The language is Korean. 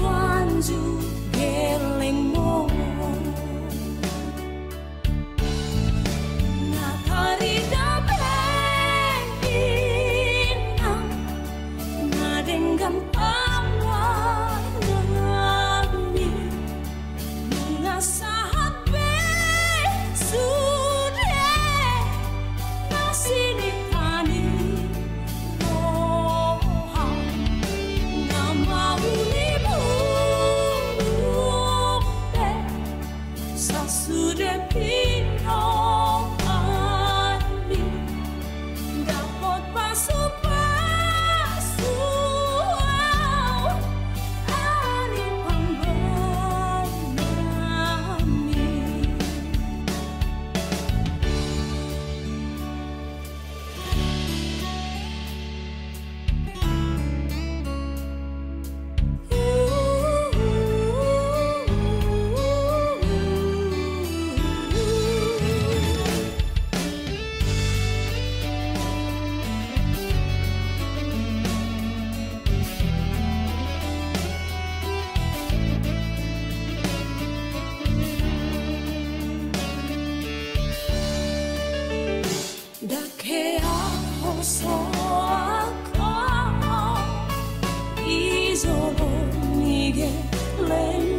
万株。 소확하고 이소로이게 렘